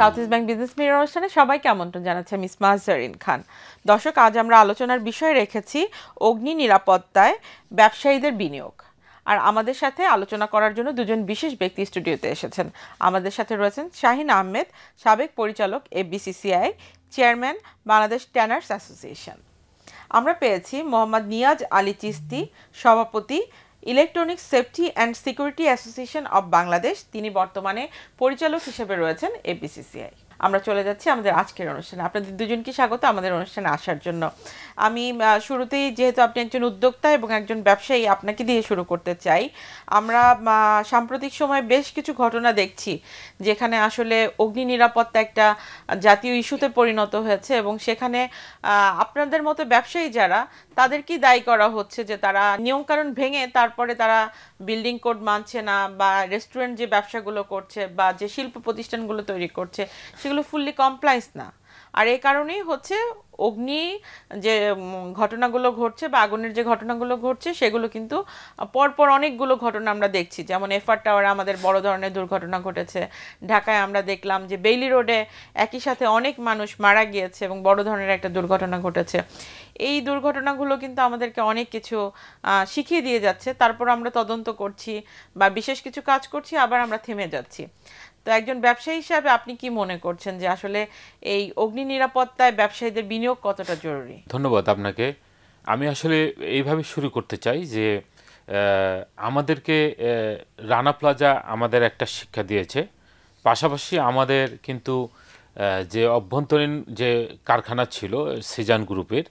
South East Bank Business Mirror অনুষ্ঠানে সবাইকে আমন্ত্রণ জানাচ্ছি মিস ইসমা জারিন খান। দর্শক, আজ আমরা আলোচনার বিষয় রেখেছি অগ্নি নিরাপত্তায় ব্যবসায়ীদের বিনিয়োগ। আর আমাদের সাথে আলোচনা করার জন্য দুজন বিশেষ ব্যক্তি স্টুডিওতে এসেছেন। আমাদের সাথে রয়েছেন শাহিন আহমেদ, সাবেক পরিচালক FBCCI chairman Bangladesh Tanners Association. আমরা পেয়েছি মোহাম্মদ নিয়াজ আলী চিস্তি, সভাপতি electronic safety and security association of Bangladesh তিনি বর্তমানে পরিচালক হিসেবে রয়েছেন এবিসিসিআই আমরা চলে যাচ্ছি আমাদের আজকের অনুষ্ঠানে। আপনাদের দুজনকে স্বাগত আমাদের অনুষ্ঠানে আসার জন্য। আমি শুরুতেই যেহেতু আপনি একজন উদ্যোক্তা এবং একজন ব্যবসায়ী, আপনাকে দিয়ে শুরু করতে চাই। আমরা সাম্প্রতিক সময়ে বেশ কিছু ঘটনা দেখছি, যেখানে আসলে অগ্নি নিরাপত্তা একটা জাতীয় ইস্যুতে পরিণত হয়েছে এবং সেখানে আপনাদের মতো ব্যবসায়ী যারা তাদেরকেই দায়ী করা হচ্ছে যে তারা নিয়মকানুন ভেঙে তারপরে তারা বিল্ডিং কোড মানছে না বা রেস্টুরেন্ট যে ব্যবসাগুলো করছে বা যে শিল্প প্রতিষ্ঠানগুলো তৈরি করছে সেগুলো ফুললি কমপ্লায়েন্স না। আর এই কারণেই হচ্ছে অগ্নি যে ঘটনাগুলো ঘটছে বা আগুনের যে ঘটনাগুলো ঘটছে, সেগুলো কিন্তু পরপর অনেকগুলো ঘটনা আমরা দেখছি। যেমন এফআর টাওয়ারে আমাদের বড় ধরনের দুর্ঘটনা ঘটেছে। ঢাকায় আমরা দেখলাম যে বেইলি রোডে একই সাথে অনেক মানুষ মারা গিয়েছে এবং বড় ধরনের একটা দুর্ঘটনা ঘটেছে। এই দুর্ঘটনাগুলো কিন্তু আমাদেরকে অনেক কিছু শিখিয়ে দিয়ে যাচ্ছে। তারপর আমরা তদন্ত করছি বা বিশেষ কিছু কাজ করছি, আবার আমরা থেমে যাচ্ছি। তো একজন ব্যবসায়ী হিসাবে আপনি কি মনে করছেন যে আসলে এই অগ্নি নিরাপত্তায় ব্যবসায়ীদের বিনিয়োগ কতটা জরুরি? ধন্যবাদ আপনাকে। আমি আসলে এইভাবে শুরু করতে চাই যে আমাদেরকে রানা প্লাজা আমাদের একটা শিক্ষা দিয়েছে। পাশাপাশি আমাদের কিন্তু যে অভ্যন্তরীণ যে কারখানা ছিল, সিজান গ্রুপের,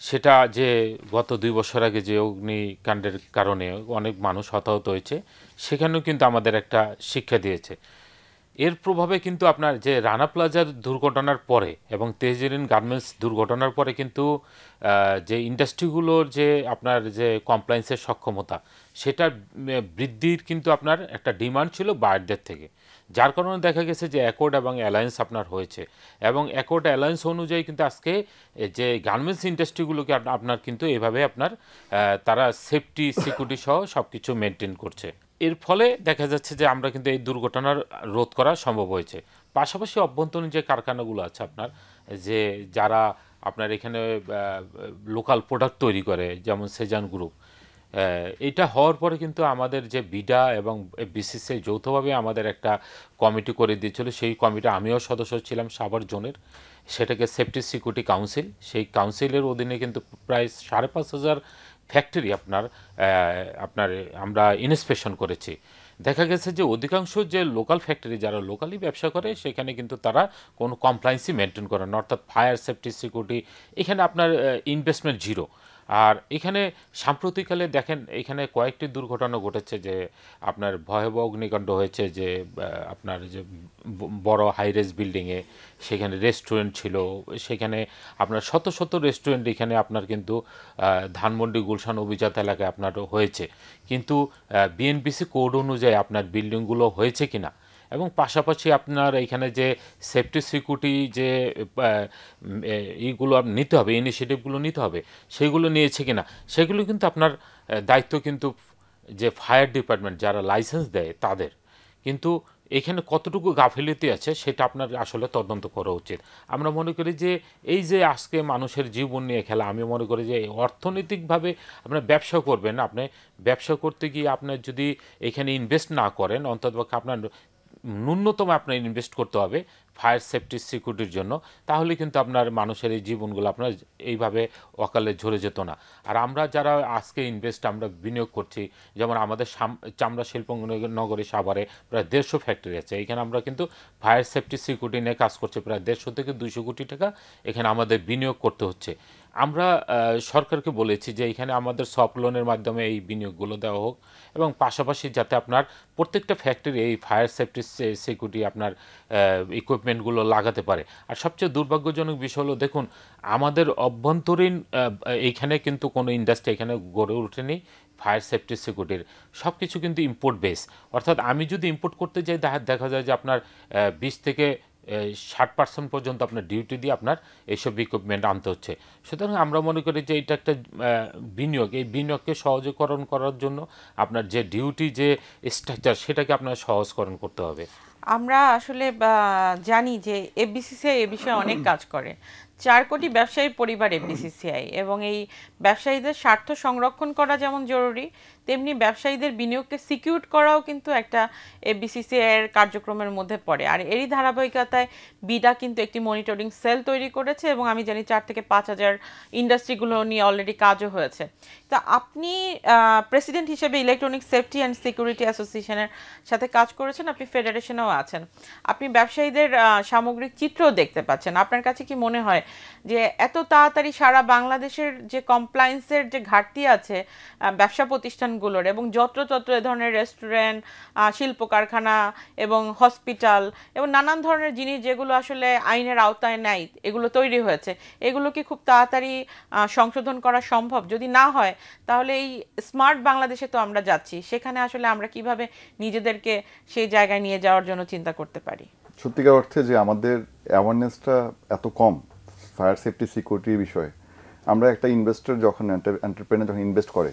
সেটা যে গত দুই বছর আগে যে অগ্নিকাণ্ডের কারণে অনেক মানুষ হতাহত হয়েছে, সেখানেও কিন্তু আমাদের একটা শিক্ষা দিয়েছে। এর প্রভাবে কিন্তু আপনার যে রানা প্লাজার দুর্ঘটনার পরে এবং তেজরিন গার্মেন্টস দুর্ঘটনার পরে কিন্তু যে ইন্ডাস্ট্রিগুলোর যে আপনার যে কমপ্লায়েন্সের সক্ষমতা সেটা বৃদ্ধির কিন্তু আপনার একটা ডিমান্ড ছিল বায়ারদের থেকে। যার কারণে দেখা গেছে যে অ্যাকর্ড এবং অ্যালায়েন্স আপনার হয়েছে। এবং অ্যাকর্ড অ্যালায়েন্স অনুযায়ী কিন্তু আজকে যে গার্মেন্টস ইন্ডাস্ট্রিগুলোকে আপনার কিন্তু এভাবে আপনার তারা সেফটি সিকিউরিটি সহ সব কিছু মেনটেন করছে। এর ফলে দেখা যাচ্ছে যে আমরা কিন্তু এই দুর্ঘটনার রোধ করা সম্ভব হয়েছে। পাশাপাশি অভ্যন্তরীণ যে কারখানাগুলো আছে আপনার, যে যারা আপনার এখানে লোকাল প্রোডাক্ট তৈরি করে, যেমন সেজান গ্রুপ এটা হওয়ার পরে কিন্তু আমাদের যে বিডা এবং বিসিসিআই যৌথভাবে আমাদের একটা কমিটি করে দিয়েছিল। সেই কমিটি আমিও সদস্য ছিলাম, সাভার জোনের। সেটাকে সেফটি সিকিউরিটি কাউন্সিল সেই কাউন্সিলের অধীনে কিন্তু প্রায় সাড়ে পাঁচ হাজার ফ্যাক্টরি আপনার আপনার আমরা ইন্সপেকশন করেছি। দেখা গেছে যে অধিকাংশ যে লোকাল ফ্যাক্টরি যারা লোকালি ব্যবসা করে, সেখানে কিন্তু তারা কোনো কমপ্লায়েন্সই মেনটেন করে না। অর্থাৎ ফায়ার সেফটি সিকিউরিটি এখানে আপনার ইনভেস্টমেন্ট জিরো আর এখানে সাম্প্রতিককালে দেখেন, এখানে কয়েকটি দুর্ঘটনা ঘটেছে যে আপনার ভয়াবহ অগ্নিকাণ্ড হয়েছে যে আপনার যে বড় হাইরেজ বিল্ডিংয়ে সেখানে রেস্টুরেন্ট ছিল। সেখানে আপনার শত শত রেস্টুরেন্ট এখানে আপনার কিন্তু ধানমন্ডি গুলশান অভিজাত এলাকায় আপনার হয়েছে। কিন্তু বিএনপিসি কোড অনুযায়ী আপনার বিল্ডিংগুলো হয়েছে কিনা এবং পাশাপাশি আপনার এখানে যে সেফটি সিকিউরিটি যে আপ- নিতে হবে ইনিশিয়েটিভগুলো নিতে হবে, সেগুলো নিয়েছে কিনা, সেগুলো কিন্তু আপনার দায়িত্ব কিন্তু যে ফায়ার ডিপার্টমেন্ট যারা লাইসেন্স দেয় তাদের। কিন্তু এখানে কতটুকু গাফিলতি আছে সেটা আপনার আসলে তদন্ত করা উচিত। আমরা মনে করি যে এই যে আজকে মানুষের জীবন নিয়ে খেলা, আমি মনে করি যে অর্থনৈতিকভাবে আপনার ব্যবসা করবেন, আপনি ব্যবসা করতে গিয়ে আপনার যদি এখানে ইনভেস্ট না করেন অন্ততপক্ষে আপনার ন্যূনতম আপনার ইনভেস্ট করতে হবে ফায়ার সেফটি সিকিউরিটির জন্য। তাহলে কিন্তু আপনার মানুষের এই জীবনগুলো আপনার এইভাবে অকালে ঝরে যেত না। আর আমরা যারা আজকে ইনভেস্ট আমরা বিনিয়োগ করছি, যেমন আমাদের চামড়া শিল্প নগরী সাভারে প্রায় দেড়শো ফ্যাক্টরি আছে। এখানে আমরা কিন্তু ফায়ার সেফটি সিকিউরিটি নিয়ে কাজ করছি। প্রায় দেড়শো থেকে দুইশো কোটি টাকা এখানে আমাদের বিনিয়োগ করতে হচ্ছে। আমরা সরকারকে বলেছি যে এখানে আমাদের সফট লোনের মাধ্যমে এই বিনিয়োগগুলো দেওয়া হোক এবং পাশাপাশি যাতে আপনার প্রত্যেকটা ফ্যাক্টরি এই ফায়ার সেফটি সিকিউরিটি আপনার ইকুইপমেন্টগুলো লাগাতে পারে। আর সবচেয়ে দুর্ভাগ্যজনক বিষয় হলো, দেখুন, আমাদের অভ্যন্তরীণ এইখানে কিন্তু কোনো ইন্ডাস্ট্রি এখানে গড়ে ওঠেনি ফায়ার সেফটি সিকিউরিটির। সব কিছু কিন্তু ইম্পোর্ট বেস অর্থাৎ আমি যদি ইম্পোর্ট করতে যাই, দেখা- যায় যে আপনার বিশ থেকে ষাট পার্সেন্ট পর্যন্ত আপনার ডিউটি দিয়ে আপনার এইসব ইকুইপমেন্ট আনতে হচ্ছে। সুতরাং আমরা মনে করি যে এটা একটা বিনিয়োগ। এই বিনিয়োগকে সহজকরণ করার জন্য আপনার যে ডিউটি যে স্ট্রাকচার সেটাকে আপনার সহজকরণ করতে হবে। আমরা আসলে জানি যে এফবিসিসিআই এ বিষয়ে অনেক কাজ করে। চার কোটি ব্যবসায়ী পরিবার এফবিসিসিআই এবং এই ব্যবসায়ীদের স্বার্থ সংরক্ষণ করা যেমন জরুরি তেমনি ব্যবসায়ীদের বিনিয়োগকে সিকিউর করাও কিন্তু একটা এফবিসিসিআই এর কার্যক্রমের মধ্যে পড়ে। আর এরই ধারাবাহিকতায় বিডা কিন্তু একটি মনিটরিং সেল তৈরি করেছে এবং আমি জানি চার থেকে পাঁচ হাজার ইন্ডাস্ট্রিগুলো নিয়ে অলরেডি কাজও হয়েছে। তা আপনি প্রেসিডেন্ট হিসেবে ইলেকট্রনিক সেফটি অ্যান্ড সিকিউরিটি অ্যাসোসিয়েশনের সাথে কাজ করেছেন, আপনি ফেডারেশনেও আছেন। আপনি ব্যবসায়ীদের সামগ্রিক চিত্রও দেখতে পাচ্ছেন। আপনার কাছে কি মনে হয় যে এত তাড়াতাড়ি সারা বাংলাদেশের যে কমপ্লায়েন্সের যে ঘাটতি আছে ব্যবসা ব্যবসা প্রতিষ্ঠানগুলোর এবং যত্রতত্র এ ধরনের রেস্টুরেন্ট শিল্প কারখানা এবং হসপিটাল এবং নানান ধরনের জিনিস যেগুলো আসলে আইনের আওতায় নাই, এগুলো তৈরি হয়েছে। এগুলো কি খুব তাড়াতাড়ি সংশোধন করা সম্ভব? যদি না হয়, তাহলে এই স্মার্ট বাংলাদেশে তো আমরা যাচ্ছি। সেখানে আসলে আমরা কীভাবে নিজেদেরকে সেই জায়গায় নিয়ে যাওয়ার জন্য চিন্তা করতে পারি? সত্যিকার অর্থে যে আমাদের অ্যাওয়ারনেসটা এত কম ফায়ার সেফটি সিকিউরিটির বিষয়ে, আমরা একটা ইনভেস্টর যখন এন্টারপ্রেনার যখন ইনভেস্ট করে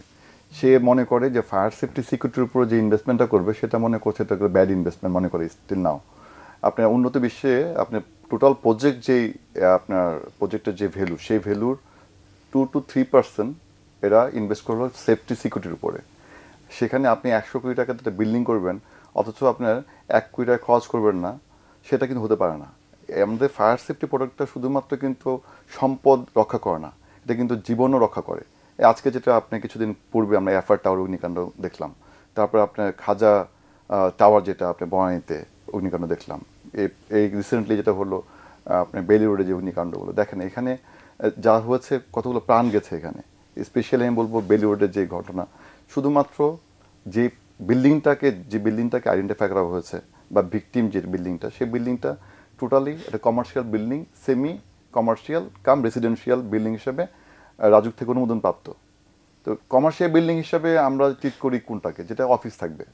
সে মনে করে যে ফায়ার সেফটি সিকিউরিটির উপরে যে ইনভেস্টমেন্টটা করবে, সেটা মনে করছে, এটা ব্যাড ইনভেস্টমেন্ট মনে করে স্টিল নাও আপনার উন্নত বিশ্বে আপনার টোটাল প্রজেক্ট যেই, আপনার প্রজেক্টের যে ভ্যালু সেই ভ্যালুর টু টু থ্রি পার্সেন্ট এরা ইনভেস্ট করল সেফটি সিকিউরিটির উপরে। সেখানে আপনি একশো কোটি টাকা একটা বিল্ডিং করবেন, অথচ আপনার এক কোটি টাকা খরচ করবেন না, সেটা কিন্তু হতে পারে না। আমাদের ফায়ার সেফটি প্রোডাক্টটা শুধুমাত্র কিন্তু সম্পদ রক্ষা করে না, এটা কিন্তু জীবনও রক্ষা করে। আজকে যেটা আপনি কিছুদিন পূর্বে আমরা এফআর টাওয়ার অগ্নিকাণ্ড দেখলাম। তারপর আপনার খাজা টাওয়ার যেটা আপনি বনানীতে অগ্নিকাণ্ড দেখলাম। এই- রিসেন্টলি যেটা হলো আপনার বেলি রোডে যে অগ্নিকাণ্ডগুলো দেখেন, এখানে যা হয়েছে, কতগুলো প্রাণ গেছে এখানে। স্পেশালি আমি বলব বেলি রোডের যে ঘটনা, শুধুমাত্র যে বিল্ডিংটাকে যে বিল্ডিংটাকে আইডেন্টিফাই করা হয়েছে, বা ভিকটিম যে বিল্ডিংটা সেই বিল্ডিংটা টোটালি একটা commercial building semi commercial cum residential building হিসেবে রাজুক থেকে অনুমোদন প্রাপ্ত। তো কমার্শিয়াল বিল্ডিং হিসাবে আমরা ট্রিট করি কোনটাকে? যেটা অফিস থাকবে।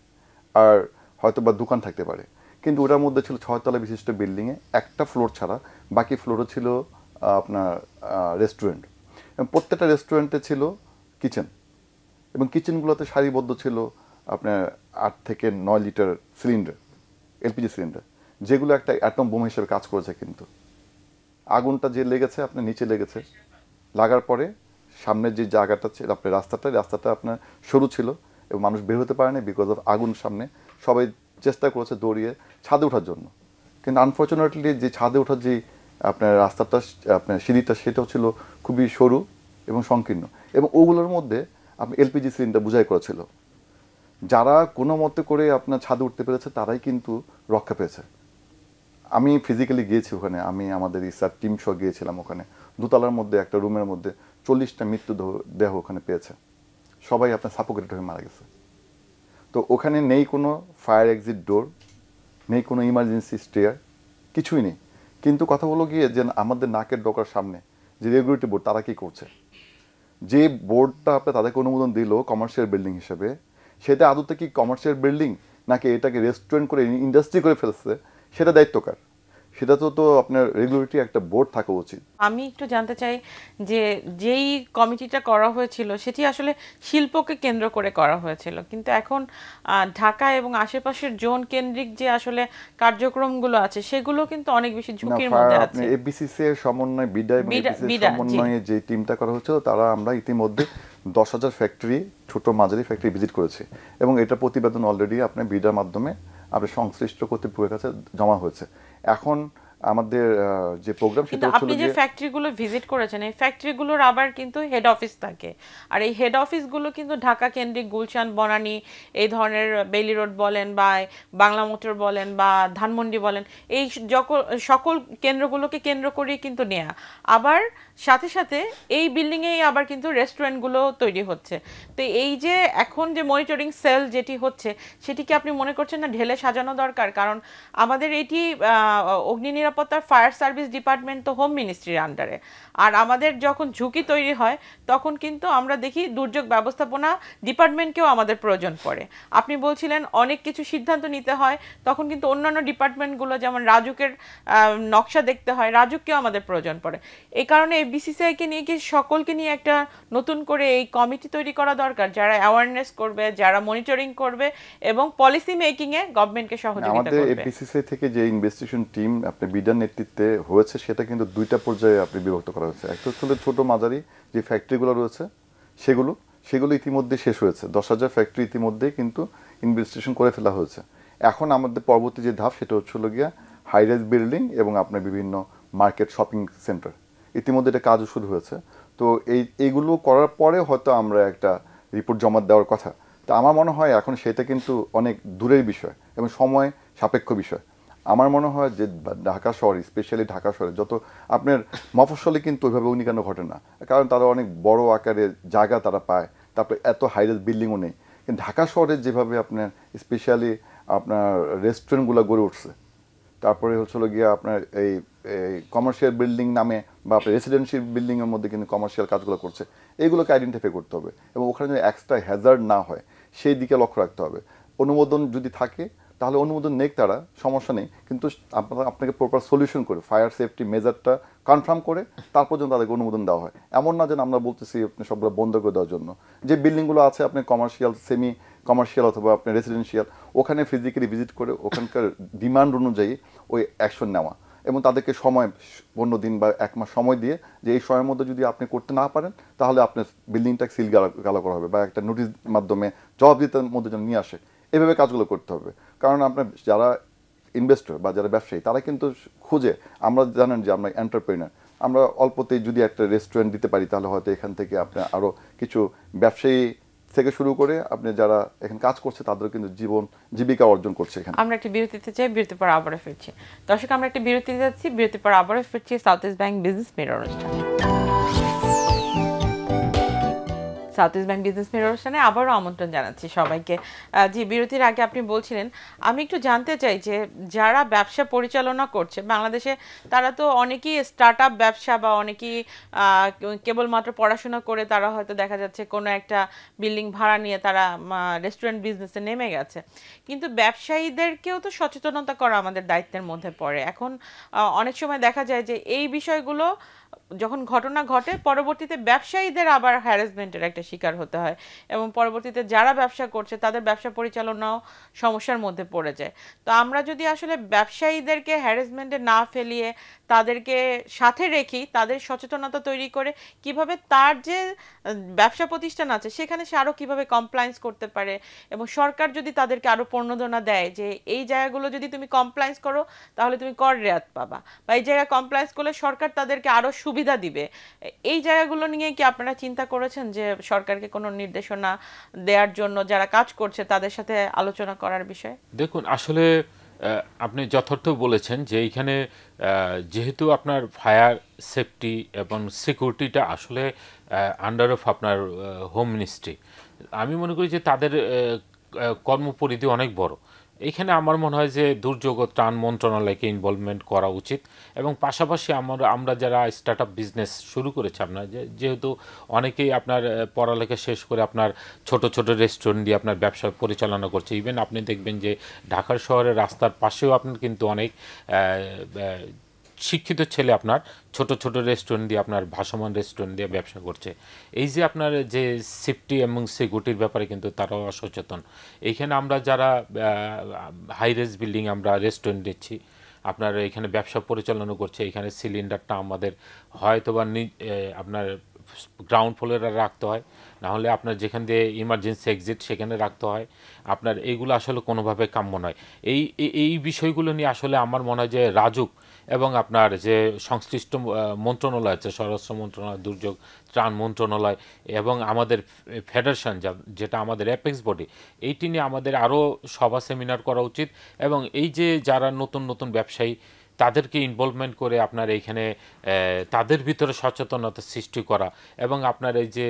আর হয়তো বা দোকান থাকতে পারে। কিন্তু ওটার মধ্যে ছিল ছয়তলা বিশিষ্ট বিল্ডিংয়ে একটা ফ্লোর ছাড়া বাকি ফ্লোরও ছিল আপনার রেস্টুরেন্ট প্রত্যেকটা রেস্টুরেন্টে ছিল কিচেন এবং কিচেনগুলোতে সারিবদ্ধ ছিল আপনার আট থেকে নয় লিটার সিলিন্ডার এলপিজি সিলিন্ডার যেগুলো একটা অ্যাটম বোম হিসেবে কাজ করেছে কিন্তু। আগুনটা যে লেগেছে, আপনার নিচে লেগেছে। লাগার পরে সামনের যে জায়গাটা ছিল আপনার রাস্তাটা রাস্তাটা আপনার সরু ছিল এবং মানুষ বের হতে পারেনি বিকজ অফ আগুন সামনে। সবাই চেষ্টা করেছে দৌড়িয়ে ছাদে ওঠার জন্য। কিন্তু আনফর্চুনেটলি যে ছাদে ওঠার যে আপনার রাস্তাটা, আপনার সিঁড়িটা, সেটাও ছিল খুবই সরু এবং সংকীর্ণ। এবং ওগুলোর মধ্যে আপনি এলপিজি সিলিন্ডার বুঝাই করেছিল। যারা কোনো মতে করে আপনার ছাদে উঠতে পেরেছে, তারাই কিন্তু রক্ষা পেয়েছে। আমি ফিজিক্যালি গিয়েছি ওখানে, আমি আমাদের ইসার টিম সহ গিয়েছিলাম ওখানে। দোতলার মধ্যে, একটা রুমের মধ্যে চল্লিশটা মৃত্যু দেহ- ওখানে পেয়েছে। সবাই আপনার সাপোকেটেড হয়ে মারা গেছে। তো ওখানে নেই কোনো ফায়ার এক্সিট ডোর নেই কোনো ইমার্জেন্সি স্টেয়ার কিছুই নেই। কিন্তু কথা হলো গিয়ে যে আমাদের নাকের ডোকার সামনে যে রেগুলেটরি বোর্ড তারা কী করছে? যে বোর্ডটা আপনি তাদেরকে অনুমোদন দিল কমার্শিয়াল বিল্ডিং হিসেবে, সেটা আদতে কি কমার্শিয়াল বিল্ডিং নাকি এটাকে রেস্টুরেন্ট করে ইন্ডাস্ট্রি করে ফেলছে, সেটা দায়িত্ব কার? সেটা তো তো আপনার রেগুলেটরি একটা বোর্ড থাকা উচিত। আমি একটু জানতে চাই যে যেই কমিটিটা করা হয়েছিল সেটি আসলে শিল্পকে কেন্দ্র করে করা হয়েছিল। কিন্তু এখন ঢাকা এবং আশেপাশের জোন কেন্দ্রিক যে আসলে কার্যক্রমগুলো আছে সেগুলো কিন্তু অনেক বেশি ঝুঁকির মধ্যে আপনি আছে। এফবিসিসি এর সমন্বয় বিডা এবং। সমন্বয়ে যে টিমটা করা হয়েছিল তারা আমরা ইতিমধ্যে দশ হাজার ফ্যাক্টরি ছোট মাঝারি ফ্যাক্টরি ভিজিট করেছি। এবং এটা প্রতিবেদন অলরেডি আপনার বিডার মাধ্যমে আপনার সংশ্লিষ্ট কর্তৃপক্ষের কাছে জমা হয়েছে। এখন আমাদের যে প্রোগ্রাম সেটা আপনি যে ফ্যাক্টরিগুলো ভিজিট করেছেন এই ফ্যাক্টরিগুলোর আবার কিন্তু হেড অফিস থাকে। আর এই হেড অফিসগুলো কিন্তু ঢাকা কেন্দ্রিক গুলশান বনানী এই ধরনের বেলি রোড বলেন বা বাংলা মোটর বলেন বা ধানমন্ডি বলেন এই সকল কেন্দ্রগুলোকে কেন্দ্র করেই কিন্তু নেয়া। আবার সাথে সাথে এই বিল্ডিংয়েই আবার কিন্তু রেস্টুরেন্টগুলো তৈরি হচ্ছে। তো এই যে এখন যে মনিটরিং সেল যেটি হচ্ছে সেটি কি আপনি মনে করছেন না ঢেলে সাজানো দরকার? কারণ আমাদের এটি অগ্নি নিরাপত্তার ফায়ার সার্ভিস ডিপার্টমেন্ট তো হোম মিনিস্ট্রির আন্ডারে আর আমাদের যখন ঝুঁকি তৈরি হয় তখন কিন্তু আমরা দেখি দুর্যোগ ব্যবস্থাপনা ডিপার্টমেন্টকেও আমাদের প্রয়োজন পড়ে। আপনি বলছিলেন অনেক কিছু সিদ্ধান্ত নিতে হয় তখন কিন্তু অন্যান্য ডিপার্টমেন্টগুলো যেমন রাজুকের নকশা দেখতে হয় রাজুককেও আমাদের প্রয়োজন পড়ে। এই কারণে বিসিসিআইকে নিয়ে কি সকলকে নিয়ে একটা নতুন করে এই কমিটি তৈরি করা দরকার যারা অ্যাওয়ারনেস করবে যারা মনিটরিং করবে এবং পলিসি মেকিং এ গভর্নমেন্টকে সহযোগিতা আমাদের করবে। থেকে যে ইনভেস্টিগেশন টিম আপনি বিডার নেতৃত্বে হয়েছে, সেটা কিন্তু দুইটা পর্যায়ে আপনি বিভক্ত করা হয়েছে। একটা হচ্ছে ছোট মাঝারি যে ফ্যাক্টরিগুলো রয়েছে, সেগুলো সেগুলো ইতিমধ্যে শেষ হয়েছে। দশ হাজার ফ্যাক্টরি ইতিমধ্যেই কিন্তু ইনভেস্টিগেশন করে ফেলা হয়েছে। এখন আমাদের পরবর্তী যে ধাপ, সেটা হচ্ছে হলো গিয়া হাইরাইজ বিল্ডিং এবং আপনার বিভিন্ন মার্কেট শপিং সেন্টার ইতিমধ্যে এটা কাজও শুরু হয়েছে। তো এই, এইগুলো করার পরে হয়তো আমরা একটা রিপোর্ট জমা দেওয়ার কথা। তো আমার মনে হয় এখন সেটা কিন্তু অনেক দূরের বিষয় এবং সময় সাপেক্ষ বিষয়। আমার মনে হয় যে ঢাকা শহরে স্পেশালি ঢাকা শহরে, যত আপনার মফস্বলে কিন্তু ওইভাবে অগ্নিকাণ্ড ঘটে না? কারণ তারা অনেক বড় আকারে জায়গা তারা পায়, তারপরে এত হাইরাইজ বিল্ডিংও নেই। কিন্তু ঢাকা শহরে যেভাবে আপনার স্পেশালি আপনার রেস্টুরেন্টগুলো গড়ে উঠছে, তারপরে হচ্ছে হলো গিয়ে আপনার এই কমার্শিয়াল বিল্ডিং নামে বা রেসিডেন্সিয়াল বিল্ডিং এর মধ্যে কিন্তু কমার্শিয়াল কাজগুলো করছে, এগুলোকে আইডেন্টিফাই করতে হবে। এবং ওখানে যদি এক্সট্রা হ্যাজার্ড না হয়, সেই দিকে লক্ষ্য রাখতে হবে। অনুমোদন যদি থাকে তাহলে অনুমোদন নেই তারা, সমস্যা নেই। কিন্তু আপনারা আপনাকে প্রপার সলিউশন করে ফায়ার সেফটি মেজারটা কনফার্ম করে তারপর যেন তাদেরকে অনুমোদন দেওয়া হয়। এমন না যেন আমরা বলতেছি আপনি সবগুলো বন্ধ করে দেওয়ার জন্য। যে বিল্ডিংগুলো আছে, আপনি কমার্শিয়াল সেমি কমার্শিয়াল অথবা আপনি রেসিডেন্সিয়াল ওখানে ফিজিক্যালি ভিজিট করে ওখানকার ডিমান্ড অনুযায়ী ওই অ্যাকশন নেওয়া। এবং তাদেরকে সময়, পনেরো দিন বা এক মাস সময় দিয়ে যে এই সময়ের মধ্যে যদি আপনি করতে না পারেন, তাহলে আপনার বিল্ডিংটা সিল গালা করা হবে বা একটা নোটিশ মাধ্যমে জবাব দিতে মধ্যে যেন নিয়ে আসে। এভাবে কাজগুলো করতে হবে। কারণ আপনার যারা ইনভেস্টর বা যারা ব্যবসায়ী, তারা কিন্তু খুঁজে, আমরা জানেন যে আমরা এন্টারপ্রেনার আমরা অল্পতেই যদি একটা রেস্টুরেন্ট দিতে পারি, তাহলে হয়তো এখান থেকে আপনি আরও কিছু ব্যবসায়ী থেকে শুরু করে আপনি যারা এখানে কাজ করছে তাদের কিন্তু জীবন, জীবিকা অর্জন করছে এখানে। আমরা একটা বিরতিতে চাই, বিরতির পর আবারও ফিরছি। দর্শক, আমরা একটা বিরতিতে যাচ্ছি, বিরতির পর আবারও ফিরছি South East Bank Business Mirror অনুষ্ঠানে। সাউথ ইস্ট ব্যাংক বিজনেস অনুষ্ঠানে আবারও আমন্ত্রণ জানাচ্ছি সবাইকে। জি, বিরতির আগে আপনি বলছিলেন, আমি একটু জানতে চাই যে যারা ব্যবসা পরিচালনা করছে, বাংলাদেশে তারা তো অনেকেই স্টার্ট আপ ব্যবসা বা অনেকেই কেবলমাত্র পড়াশোনা করে তারা হয়তো দেখা যাচ্ছে কোনো একটা বিল্ডিং ভাড়া নিয়ে তারা রেস্টুরেন্ট বিজনেসে নেমে গেছে। কিন্তু ব্যবসায়ীদেরকেও তো সচেতনতা করা আমাদের দায়িত্বের মধ্যে পড়ে। এখন অনেক সময় দেখা যায় যে এই বিষয়গুলো যখন ঘটনা ঘটে, পরবর্তীতে ব্যবসায়ীদের আবার হ্যারাসমেন্টের একটা শিকার হতে হয় এবং পরবর্তীতে যারা ব্যবসা করছে, তাদের ব্যবসা পরিচালনাও সমস্যার মধ্যে পড়ে যায়। তো আমরা যদি আসলে ব্যবসায়ীদেরকে হ্যারাসমেন্টে না ফেলিয়ে তাদেরকে সাথে রেখি, তাদের সচেতনতা তৈরি করে কীভাবে তার যে ব্যবসা প্রতিষ্ঠান আছে, সেখানে সে আরও কীভাবে কমপ্লায়েন্স করতে পারে এবং সরকার যদি তাদেরকে আরও প্রণোদনা দেয় যে, এই জায়গাগুলো যদি তুমি কমপ্লায়েন্স করো, তাহলে তুমি কর রেয়াত পাবা। বা এই জায়গায় কমপ্লায়েন্স করলে সরকার তাদেরকে আরও সুবিধা দিবে। এই জায়গাগুলো নিয়ে কি আপনারা চিন্তা করেছেন যে সরকারকে কোনো নির্দেশনা দেওয়ার জন্য যারা কাজ করছে তাদের সাথে আলোচনা করার বিষয়ে? দেখুন, আসলে আপনি যথার্থ বলেছেন যে এইখানে যেহেতু আপনার ফায়ার সেফটি এবং সিকিউরিটিটা আসলে আন্ডার অফ আপনার হোম মিনিস্ট্রি আমি মনে করি যে তাদের কর্মপরিধি অনেক বড়। এইখানে আমার মনে হয় যে দুর্যোগ ও ত্রাণ মন্ত্রণালয়কে ইনভলভমেন্ট করা উচিত এবং পাশাপাশি আমার, আমরা যারা স্টার্ট আপ বিজনেস শুরু করেছি আপনার যে, যেহেতু অনেকেই আপনার পড়ালেখা শেষ করে আপনার ছোট ছোট রেস্টুরেন্ট দিয়ে আপনার ব্যবসা পরিচালনা করছে। ইভেন আপনি দেখবেন যে ঢাকার শহরের রাস্তার পাশেও আপনার কিন্তু অনেক শিক্ষিত ছেলে আপনার, ছোট ছোট রেস্টুরেন্ট দিয়ে আপনার ভাসমান রেস্টুরেন্ট দিয়ে ব্যবসা করছে। এই যে আপনার যে সেফটি এবং সিকিউরিটির ব্যাপারে কিন্তু তারাও অসচেতন। এইখানে আমরা যারা হাই রেস বিল্ডিং আমরা রেস্টুরেন্ট দিচ্ছি, আপনার এখানে ব্যবসা পরিচালনা করছে, এখানে সিলিন্ডারটা আমাদের হয়তো বা আপনার গ্রাউন্ড ফ্লোরে রাখতে হয়। না হলে আপনার যেখান দিয়ে ইমার্জেন্সি এক্সিট সেখানে রাখতে হয়। আপনার এইগুলো আসলে কোনোভাবে কাম্য নয়। এই- এই বিষয়গুলো নিয়ে আসলে আমার মনে হয় যে রাজুক এবং আপনার যে সংশ্লিষ্ট মন্ত্রণালয় আছে, স্বরাষ্ট্র মন্ত্রণালয়, দুর্যোগ ত্রাণ মন্ত্রণালয় এবং আমাদের ফেডারেশন যেটা আমাদের অ্যাপেক্স বডি এইটি নিয়ে আমাদের আরও সভা সেমিনার করা উচিত। এবং এই যে যারা নতুন নতুন ব্যবসায়ী তাদেরকে ইনভলভমেন্ট করে আপনার এইখানে তাদের ভিতরে সচেতনতা সৃষ্টি করা এবং আপনার এই যে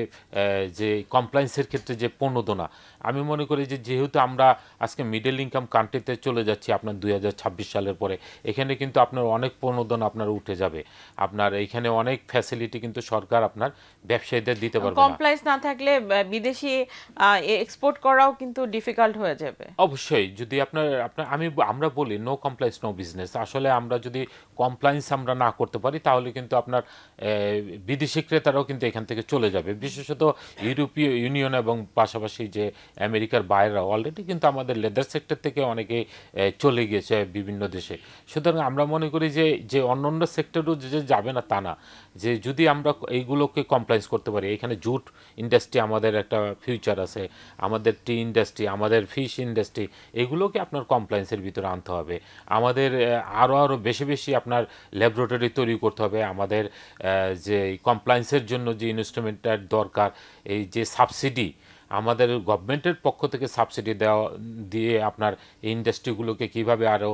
যে কমপ্লায়েন্সের ক্ষেত্রে যে প্রণোদনা আমি মনে করি যে যেহেতু আমরা আজকে মিডল ইনকাম কান্ট্রিতে চলে যাচ্ছি আপনার দুই ছাব্বিশ সালের পরে এখানে কিন্তু আপনার অনেক প্রণোদনা আপনার উঠে যাবে। আপনার এখানে অনেক ফ্যাসিলিটি কিন্তু সরকার আপনার ব্যবসায়ীদের দিতে পারবে না। কমপ্লায়েন্স না থাকলে বিদেশি এক্সপোর্ট করাও কিন্তু ডিফিকাল্ট হয়ে যাবে। অবশ্যই যদি আপনার আপনার আমি আমরা বলি নো কমপ্লাইন্স নো বিজনেস আসলে আমরা যদি কমপ্লায়েন্স আমরা না করতে পারি তাহলে কিন্তু আপনার বিদেশি ক্রেতারাও কিন্তু এখান থেকে চলে যাবে। বিশেষত ইউরোপীয় ইউনিয়ন এবং পাশাপাশি যে আমেরিকার বাইরেরা অলরেডি কিন্তু আমাদের লেদার সেক্টর থেকে অনেকে চলে গিয়েছে বিভিন্ন দেশে। সুতরাং আমরা মনে করি যে যে অন্য অন্য সেক্টরও যে যাবে না তা না। যে যদি আমরা এইগুলোকে কমপ্লাইন্স করতে পারি, এখানে জুট ইন্ডাস্ট্রি আমাদের একটা ফিউচার আছে, আমাদের টি ইন্ডাস্ট্রি আমাদের ফিশ ইন্ডাস্ট্রি এগুলোকে আপনার কমপ্লায়েন্সের ভিতরে আনতে হবে। আমাদের আরও আরও বেশি বেশি আপনার ল্যাবরেটরি তৈরি করতে হবে। আমাদের যে কমপ্লায়েন্সের জন্য যে ইনস্ট্রুমেন্টটার দরকার, এই যে সাবসিডি আমাদের গভর্নমেন্টের পক্ষ থেকে সাবসিডি দেওয়া, দিয়ে আপনার ইন্ডাস্ট্রিগুলোকে কীভাবে আরও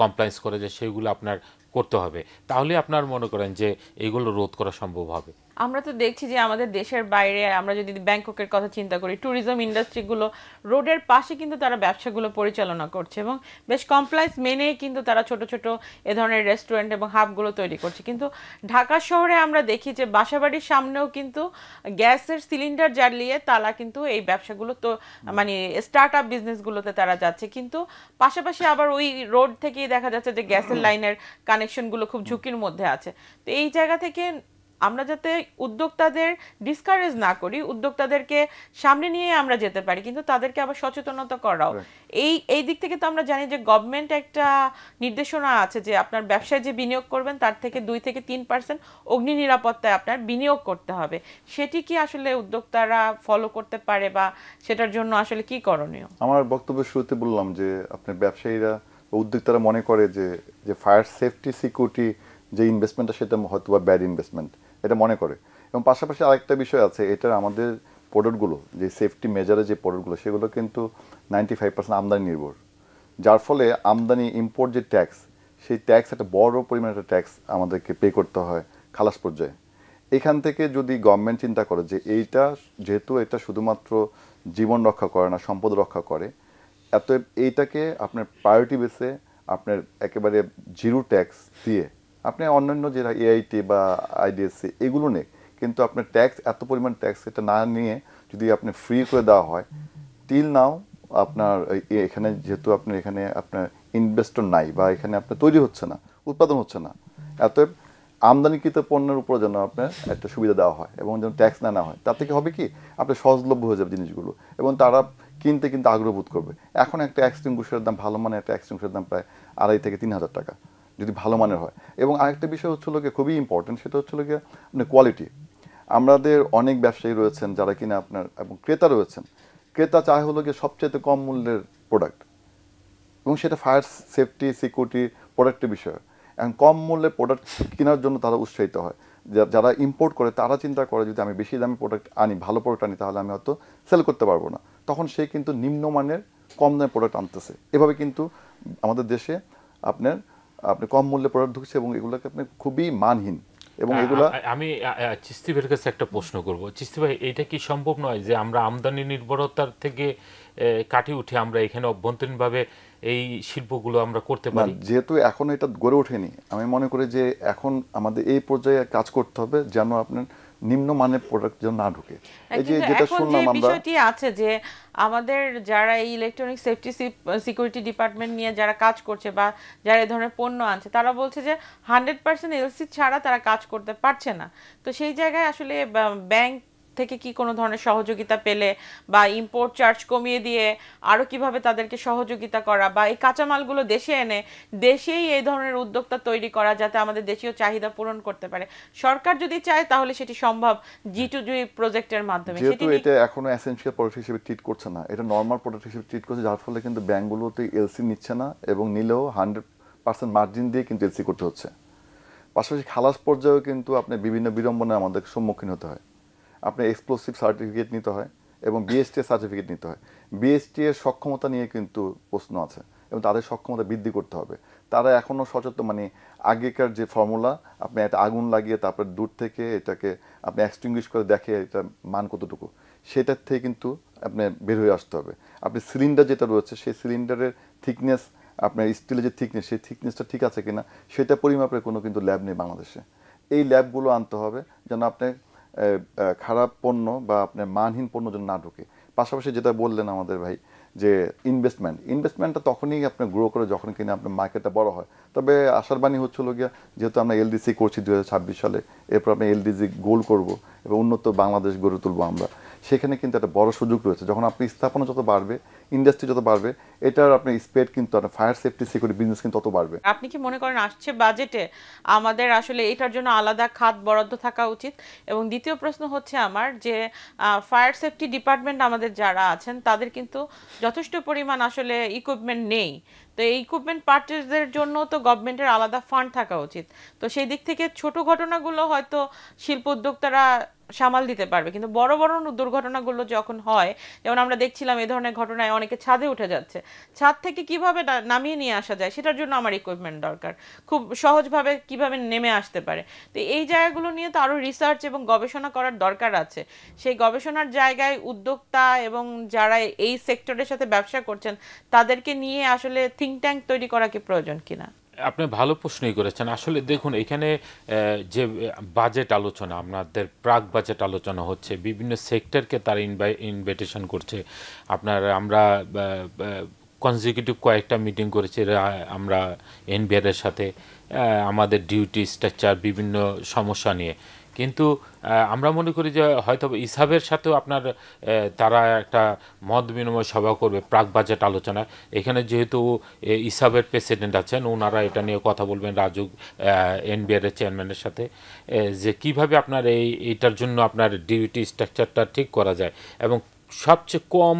কমপ্লায়েন্স করে যে সেগুলো আপনার করতে হবে। তাহলে আপনার মনে করেন যে এগুলো রোধ করা সম্ভব হবে। আমরা তো দেখছি যে আমাদের দেশের বাইরে আমরা যদি ব্যাংককের কথা চিন্তা করি ট্যুরিজম ইন্ডাস্ট্রিগুলো রোডের পাশে কিন্তু তারা ব্যবসাগুলো পরিচালনা করছে এবং বেশ কমপ্লায়েন্স মেনেই কিন্তু তারা ছোট ছোট এ ধরনের রেস্টুরেন্ট এবং হাবগুলো তৈরি করছে। কিন্তু ঢাকা শহরে আমরা দেখি যে বাসাবাড়ির সামনেও কিন্তু গ্যাসের সিলিন্ডার জ্বালিয়ে তারা কিন্তু এই ব্যবসাগুলো তো মানে স্টার্ট আপ বিজনেসগুলোতে তারা যাচ্ছে। কিন্তু পাশাপাশি আবার ওই রোড থেকেই দেখা যাচ্ছে যে গ্যাসের লাইনের কানেকশনগুলো খুব ঝুঁকির মধ্যে আছে। তো এই জায়গা থেকে আমরা যাতে উদ্যোক্তাদের ডিসকারেজ না করি উদ্যোক্তাদেরকে সামনে নিয়ে আমরা যেতে পারি কিন্তু তাদেরকে আবার সচেতনতা করাও। এই এই দিক থেকে তো আমরা জানি যে গভর্নমেন্ট একটা নির্দেশনা আছে যে আপনার ব্যবসায় যে বিনিয়োগ করবেন তার থেকে দুই থেকে তিন পার্সেন্ট অগ্নি নিরাপত্তায় আপনার বিনিয়োগ করতে হবে। সেটি কি আসলে উদ্যোক্তারা ফলো করতে পারে বা সেটার জন্য আসলে কি করণীয়? আমার বক্তব্যের শুরুতে বললাম যে আপনার ব্যবসায়ীরা উদ্যোক্তারা মনে করে যে যে ফায়ার সেফটি সিকিউরিটি যে ইনভেস্টমেন্টটা সেটা হয়তো বা ব্যাড ইনভেস্টমেন্ট এটা মনে করে। এবং পাশাপাশি আরেকটা বিষয় আছে এটা আমাদের প্রোডাক্টগুলো যে সেফটি মেজারে যে প্রোডাক্টগুলো সেগুলো কিন্তু নাইনটি ফাইভ পার্সেন্ট আমদানি নির্ভর। যার ফলে আমদানি ইম্পোর্ট যে ট্যাক্স সেই ট্যাক্স একটা বড় পরিমাণে একটা ট্যাক্স আমাদেরকে পে করতে হয় খালাস পর্যায়ে। এখান থেকে যদি গভর্নমেন্ট চিন্তা করে যে এইটা, যেহেতু এটা শুধুমাত্র জীবন রক্ষা করে না, সম্পদ রক্ষা করে এত এইটাকে আপনার প্রায়োরিটি বেসে আপনার একেবারে জিরো ট্যাক্স দিয়ে আপনি অন্যান্য যে এআইটি বা আইডিএসসি এগুলো নেই কিন্তু আপনার ট্যাক্স এত পরিমাণ ট্যাক্স এটা না নিয়ে যদি আপনি ফ্রি করে দেওয়া হয় টিল নাও আপনার এখানে যেহেতু আপনার এখানে আপনার ইনভেস্টর নাই বা এখানে আপনার তৈরি হচ্ছে না, উৎপাদন হচ্ছে না, অতএব আমদানিকৃত পণ্যের উপর যেন আপনার একটা সুবিধা দেওয়া হয় এবং যেন ট্যাক্স না নেওয়া হয় তার থেকে হবে কি? আপনার সহজলভ্য হয়ে যাবে জিনিসগুলো এবং তারা কিনতে কিন্তু আগ্রহ বোধ করবে। এখন একটা এক্সটিংগুশের দাম, ভালো মানে একটা এক্সটিংগুশের দাম প্রায় আড়াই থেকে তিন হাজার টাকা। যদি ভালো মানের হয়। এবং আরেকটা বিষয় হচ্ছিল গিয়ে খুবই ইম্পর্টেন্ট সেটা হচ্ছিল গিয়ে আপনার কোয়ালিটি আমাদের অনেক ব্যবসায়ী রয়েছেন যারা কিনা আপনার এবং ক্রেতা রয়েছেন। ক্রেতা চায় হলো গিয়ে সবচেয়ে কম মূল্যের প্রোডাক্ট এবং সেটা ফায়ার সেফটি সিকিউরিটি প্রোডাক্টের বিষয়। এখন কম মূল্যে প্রোডাক্ট কেনার জন্য তারা উৎসাহিত হয়। যারা ইম্পোর্ট করে, তারা চিন্তা করে যদি আমি বেশি দামি প্রোডাক্ট আনি, ভালো প্রোডাক্ট আনি, তাহলে আমি হয়তো সেল করতে পারব না। তখন সে কিন্তু নিম্নমানের কম দামে প্রোডাক্ট আনতেছে। এভাবে কিন্তু আমাদের দেশে আপনার আপনি কম মূল্যে প্রোডাক্ট ঢুকছে এবং এগুলোকে আপনি খুবই মানহীন। এবং এগুলো আমি চিস্তি ভাইয়ের কাছে একটা প্রশ্ন করব। চিস্তি ভাই এটা কি সম্ভব নয় যে আমরা আমদানি নির্ভরতার থেকে কাটি কাটিয়ে উঠে আমরা এখানে অভ্যন্তরীণভাবে এই শিল্পগুলো আমরা করতে পারি? যেহেতু এখন এটা গড়ে ওঠেনি আমি মনে করি যে এখন আমাদের এই পর্যায়ে কাজ করতে হবে যেন আপনার নিম্নমানের প্রোডাক্ট যেন না ঢুকে। এই যে যেটা শুনলাম আমরা বিষয়টি আছে যে আমাদের যারা এই ইলেকট্রনিক সেফটি সিকিউরিটি ডিপার্টমেন্ট নিয়ে যারা কাজ করছে বা যারা এই ধরনের পণ্য আনছে তারা বলছে যে হান্ড্রেড পার্সেন্ট এলসি ছাড়া তারা কাজ করতে পারছে না। তো সেই জায়গায় আসলে ব্যাংক থেকে কি কোনো ধরনের সহযোগিতা পেলে বা ইম্পোর্ট চার্জ কমিয়ে দিয়ে আরও কীভাবে তাদেরকে সহযোগিতা করা বা এই কাঁচামালগুলো দেশে এনে দেশেই এই ধরনের উদ্যোক্তা তৈরি করা যাতে আমাদের দেশীয় চাহিদা পূরণ করতে পারে। সরকার যদি চায় তাহলে সেটি সম্ভব জি টু জি প্রজেক্টের মাধ্যমে। যেহেতু এটা এখনও এসেনশিয়াল প্রোডাক্ট হিসেবে ট্রিট করছে না। এটা নর্মাল প্রোডাক্ট হিসেবে ট্রিট করছে যার ফলে কিন্তু ব্যাংকগুলোতে এলসি নিচ্ছে না এবং নিলেও হান্ড্রেড পার্সেন্ট মার্জিন দিয়ে কিন্তু এলসি করতে হচ্ছে। পাশাপাশি খালাস পর্যায়েও কিন্তু আপনি বিভিন্ন বিড়ম্বনায় আমাদের সম্মুখীন হতে হয়। আপনি এক্সপ্লোসিভ সার্টিফিকেট নিতে হয় এবং বিএসটি সার্টিফিকেট নিতে হয়। বিএসটি এর সক্ষমতা নিয়ে কিন্তু প্রশ্ন আছে এবং তাদের সক্ষমতা বৃদ্ধি করতে হবে। তারা এখনও সচেতন মানে আগেকার যে ফর্মুলা আপনি একটা আগুন লাগিয়ে তারপর দূর থেকে এটাকে আপনি এক্সটিংগুইশ করে দেখে এটা মান কতটুকু সেটার থেকে কিন্তু আপনি বের হয়ে আসতে হবে। আপনি সিলিন্ডার যেটা রয়েছে সেই সিলিন্ডারের থিকনেস আপনার স্টিলের যে থিকনেস সেই থিকনেসটা ঠিক আছে কিনা সেটা পরিমাপের কোনো কিন্তু ল্যাব নেই বাংলাদেশে। এই ল্যাবগুলো আনতে হবে যেন আপনি আহ, আহ, খারাপ পণ্য বা আপনার মানহীন পণ্য যেন না ঢুকে। পাশাপাশি যেটা বললেন আমাদের ভাই যে ইনভেস্টমেন্ট ইনভেস্টমেন্টটা তখনই আপনি গ্রো করে যখন কিনা আপনার মার্কেটটা বড় হয়। তবে আশার বাণী হচ্ছিল গিয়া, যেহেতু আমরা এলডিসি করছি দু হাজার ছাব্বিশ সালে, এরপর আমরা এলডিসি গোল করব এবং উন্নত বাংলাদেশ গড়ে তুলবো আমরা। সেখানে কিন্তু একটা বড় সুযোগ রয়েছে। যখন আপনি স্থাপনা যত বাড়বে ইন্ডাস্ট্রি যত বাড়বে, এটার আপনার স্পেড কিন্তু ফায়ার সেফটি সিকিউরিটি বিজনেস কিন্তু তত বাড়বে। আপনি কি মনে করেন আসছে বাজেটে আমাদের আসলে এটার জন্য আলাদা খাত বরাদ্দ থাকা উচিত। এবং দ্বিতীয় প্রশ্ন হচ্ছে আমার যে ফায়ার সেফটি ডিপার্টমেন্ট আমাদের যারা আছেন, তাদের কিন্তু যথেষ্ট পরিমাণ আসলে ইকুইপমেন্ট নেই। তো এই ইকুইপমেন্ট পার্চেসের জন্য তো গভর্নমেন্টের আলাদা ফান্ড থাকা উচিত। তো সেই দিক থেকে ছোট ঘটনাগুলো হয়তো শিল্প উদ্যোক্তারা সামাল দিতে পারবে। কিন্তু বড় বড় দুর্ঘটনাগুলো যখন হয়, যেমন আমরা দেখছিলাম এ ধরনের ঘটনায় অনেকে ছাদে উঠে যাচ্ছে। ছাদ থেকে কীভাবে নামিয়ে নিয়ে আসা যায় সেটার জন্য আমার ইকুইপমেন্ট দরকার। খুব সহজভাবে কীভাবে নেমে আসতে পারে। তো এই জায়গাগুলো নিয়ে তো আরও রিসার্চ এবং গবেষণা করার দরকার আছে। সেই গবেষণার জায়গায় উদ্যোক্তা এবং যারা এই সেক্টরের সাথে ব্যবসা করছেন, তাদেরকে নিয়ে আসলে থিঙ্ক ট্যাঙ্ক তৈরি করা কি প্রয়োজন কিনা? আপনি ভালো প্রশ্নই করেছেন। আসলে দেখুন, এখানে যে বাজেট আলোচনা, আপনাদের প্রাক বাজেট আলোচনা হচ্ছে, বিভিন্ন সেক্টরকে তারা ইনভাইটেশন করছে। আপনার আমরা কনজিকিউটিভ কয়েকটা মিটিং করেছি আমরা এনবিআর এর সাথে আমাদের ডিউটি স্ট্রাকচার বিভিন্ন সমস্যা নিয়ে। কিন্তু আমরা মনে করি যে হয়তো ইসাবের সাথেও আপনার তারা একটা মত বিনিময় সভা করবে, প্রাক বাজেট আলোচনা এখানে যেহেতু ইসাবের প্রেসিডেন্ট আছেন ওনারা এটা নিয়ে কথা বলবেন রাজু এনবিআর এর চেয়ারম্যানের সাথে। যে কীভাবে আপনার এই, এইটার জন্য আপনার ডিউটি স্ট্রাকচারটা ঠিক করা যায় এবং সবচেয়ে কম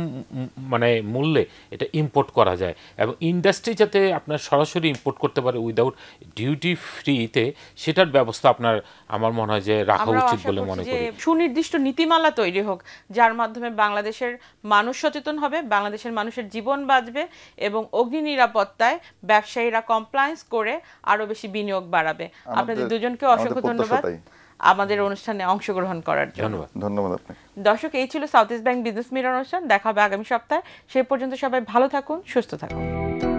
মানে মূল্যে এটা ইম্পোর্ট করা যায়। এবং ইন্ডাস্ট্রি যাতে আপনার সরাসরি ইম্পোর্ট করতে পারে উইদাউট ডিউটি ফ্রিতে সেটার ব্যবস্থা আপনার আমার মনে হয় যে রাখা উচিত বলে মনে করি। সুনির্দিষ্ট নীতিমালা তৈরি হোক যার মাধ্যমে বাংলাদেশের মানুষ সচেতন হবে বাংলাদেশের মানুষের জীবন বাঁচবে এবং অগ্নি নিরাপত্তায় ব্যবসায়ীরা কমপ্লায়েন্স করে আরও বেশি বিনিয়োগ বাড়াবে। আপনাদের দুজনকে অসংখ্য ধন্যবাদ। আমাদের অনুষ্ঠানে অংশগ্রহণ করার জন্য। ধন্যবাদ। ধন্যবাদ আপনাকে। দর্শক এই ছিল South East Bank Business Mirror অনুষ্ঠান। দেখা হবে আগামী সপ্তাহে। সেই পর্যন্ত সবাই ভালো থাকুন সুস্থ থাকুন।